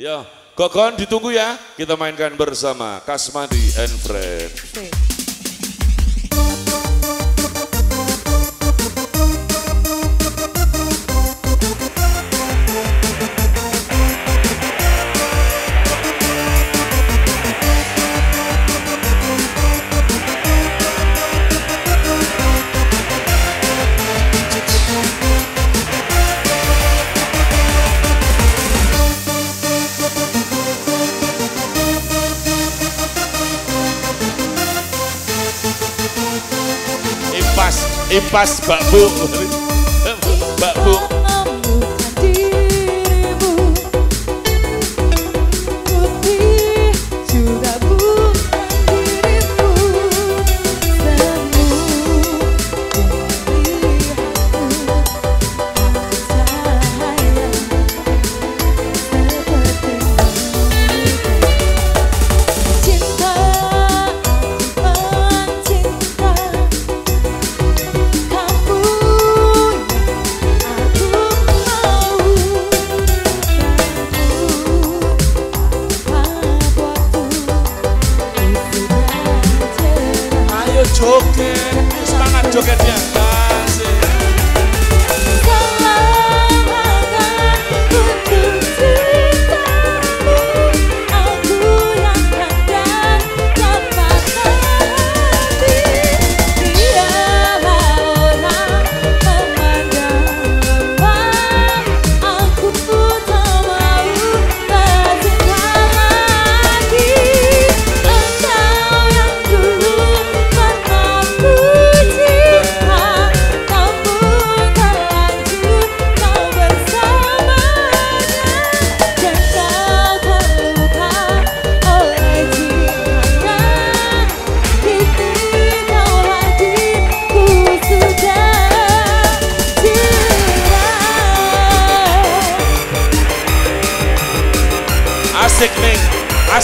Ya, Kokon ditunggu ya. Kita mainkan bersama Kasmadi and Friend. Impas, e passe para semangat jogetnya. Asik. Asik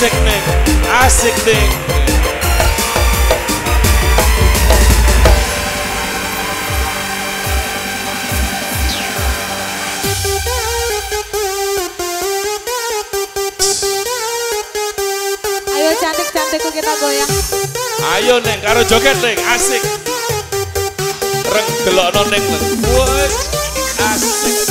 asik nih, asik nih. Ayo cantik-cantikku kita goyang. Ayo neng, karo joget neng, asik. Reng delok neng, wes asik.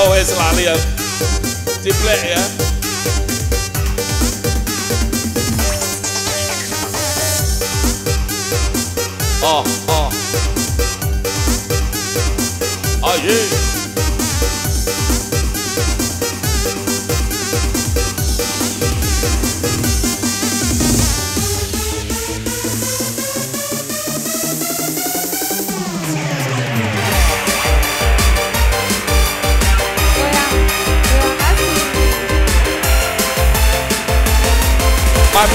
Ya wes lali ya. Ciplek ya. Oh, oh. Oh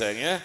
amazing, yeah?